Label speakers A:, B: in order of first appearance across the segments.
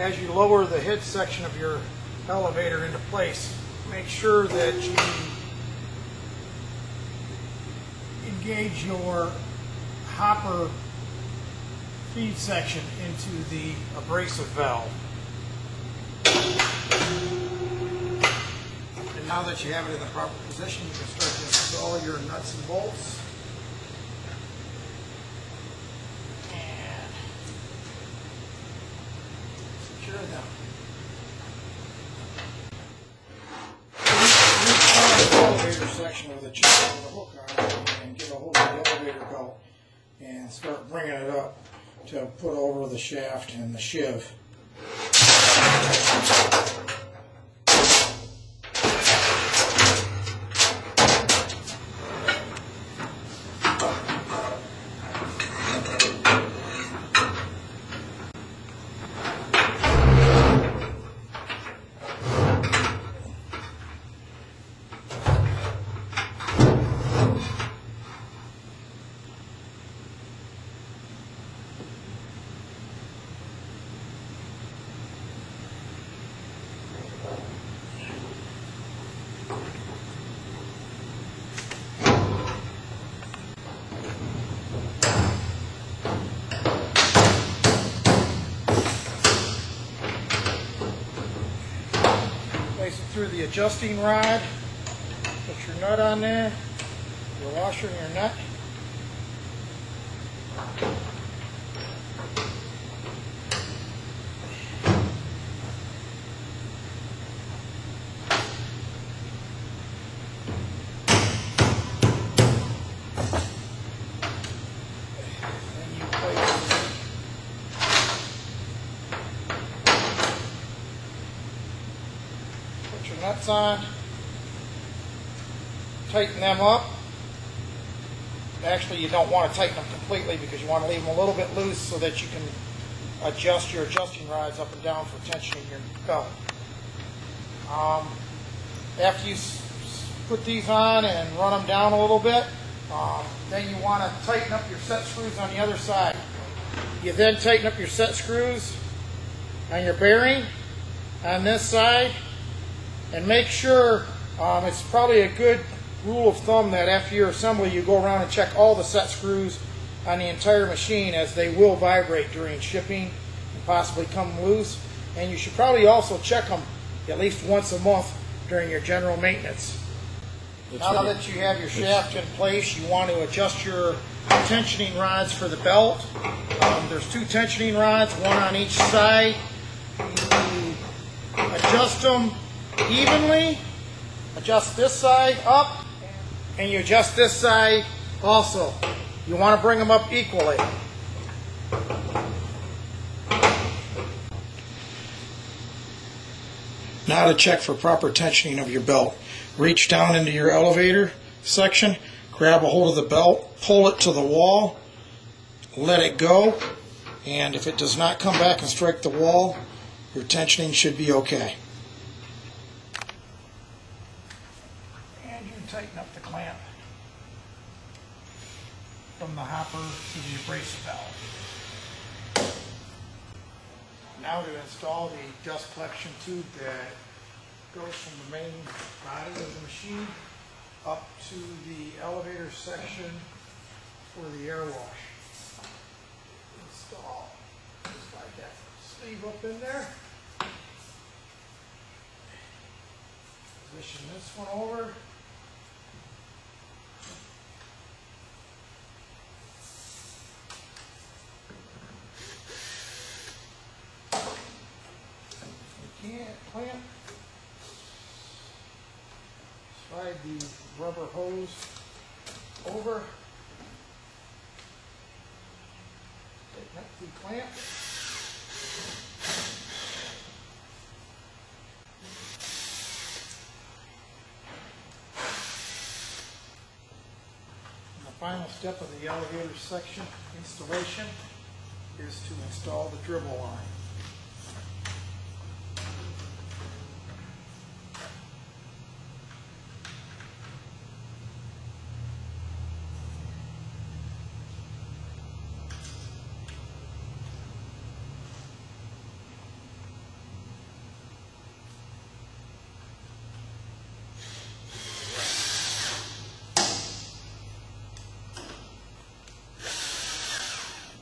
A: as you lower the head section of your elevator into place, make sure that you engage your hopper feed section into the abrasive valve. And now that you have it in the proper position, you can start to install your nuts and bolts. And secure them. Reach down the elevator hook on and get a hold of the elevator belt and start bringing it up to put over the shaft and the shiv. Place it through the adjusting rod. Put your nut on there, your washer and your nut. Nuts on. Tighten them up. Actually, you don't want to tighten them completely because you want to leave them a little bit loose so that you can adjust your adjusting rods up and down for tensioning your belt. Um, after you put these on and run them down a little bit, um, then you want to tighten up your set screws on the other side. You then tighten up your set screws on your bearing on this side and make sure um, it's probably a good rule of thumb that after your assembly you go around and check all the set screws on the entire machine as they will vibrate during shipping and possibly come loose and you should probably also check them at least once a month during your general maintenance. Now that you have your shaft in place, you want to adjust your tensioning rods for the belt. Um, there's two tensioning rods, one on each side. You adjust them evenly, adjust this side up, and you adjust this side also. You want to bring them up equally. Now to check for proper tensioning of your belt. Reach down into your elevator section, grab a hold of the belt, pull it to the wall, let it go, and if it does not come back and strike the wall, your tensioning should be okay. You tighten up the clamp from the hopper to the abrasive valve. Now to install the dust collection tube that goes from the main body of the machine up to the elevator section for the air wash. Install just like that. Sleeve up in there. Position this one over. Can't clamp. Slide the rubber hose over. Tighten the clamp. And the final step of the elevator section installation is to install the dribble line.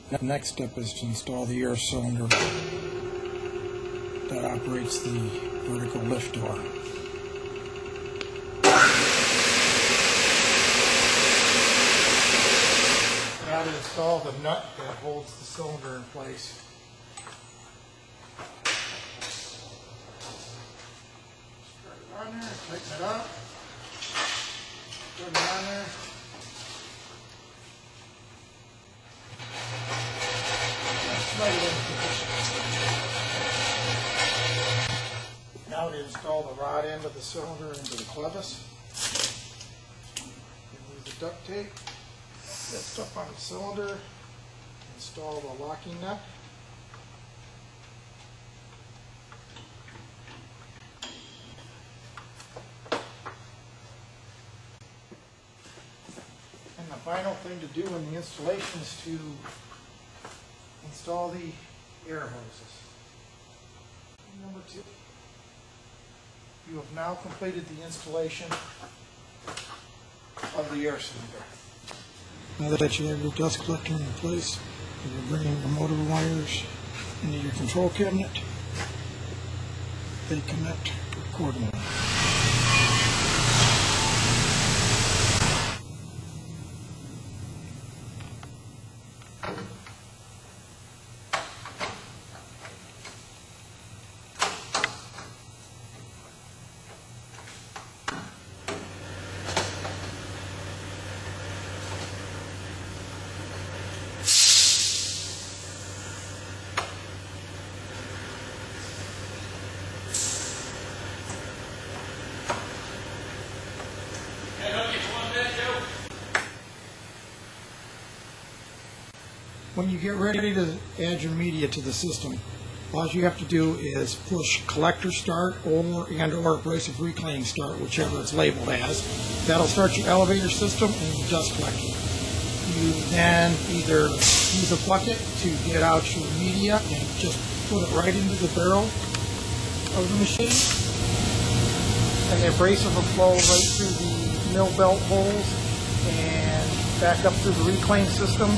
A: The next step is to install the air cylinder that operates the vertical lift door. Now to install the nut that holds the cylinder in place. The rod end of the cylinder into the clevis. Remove the duct tape. Set stuff on the cylinder. Install the locking nut. And the final thing to do in the installation is to install the air hoses. Number two. You have now completed the installation of the air cylinder. Now that you have your dust collector in place, you're bringing the motor wires into your control cabinet. They connect accordingly. When you get ready to add your media to the system, all you have to do is push collector start or and or abrasive reclaim start, whichever it's labeled as. That'll start your elevator system and your dust collector. You then either use a bucket to get out your media and just put it right into the barrel of the machine. And the abrasive will flow right through the mill belt holes and back up through the reclaim system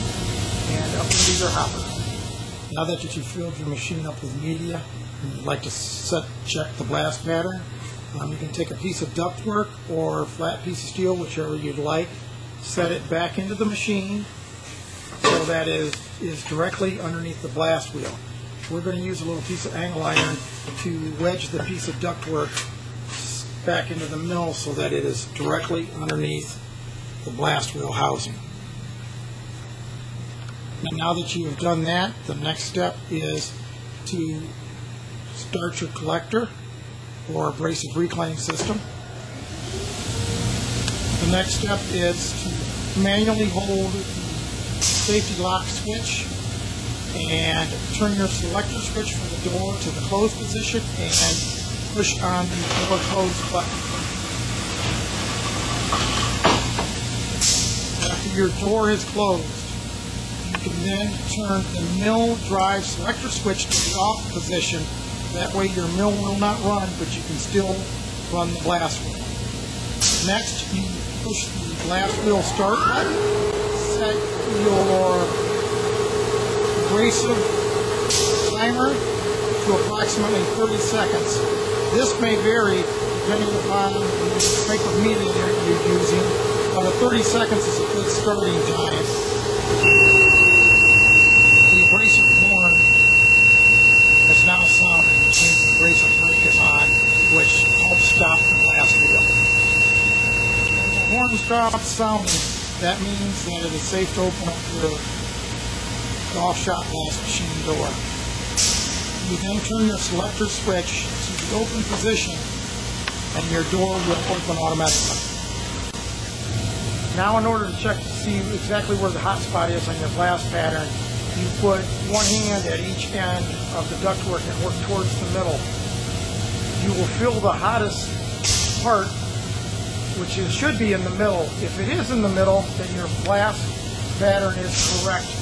A: and your hopper. Now that you've filled your machine up with media, and you'd like to set check the blast pattern, um, you can take a piece of ductwork or a flat piece of steel, whichever you'd like, set it back into the machine so that is is directly underneath the blast wheel. We're going to use a little piece of angle iron to wedge the piece of ductwork back into the mill so that it is directly underneath the blast wheel housing. And now that you have done that, the next step is to start your collector or abrasive reclaim system. The next step is to manually hold the safety lock switch and turn your selector switch from the door to the closed position and push on the door close button. After your door is closed, can then turn the mill drive selector switch to the off position. That way your mill will not run, but you can still run the blast wheel. Next, you push the blast wheel start button, set your abrasive timer to approximately 30 seconds. This may vary depending upon the type of media you're using, but 30 seconds is a good starting time the abrasive horn has now sounded, which means the abrasive brake is on, which helps stop the blast wheel. Horn stops sounding, that means that it is safe to open up your GOFF shot blast machine door. You then turn your selector switch to the open position and your door will open automatically. Now in order to check to see exactly where the hot spot is on your blast pattern, you put one hand at each end of the ductwork and work towards the middle. You will feel the hottest part, which is, should be in the middle. If it is in the middle, then your blast pattern is correct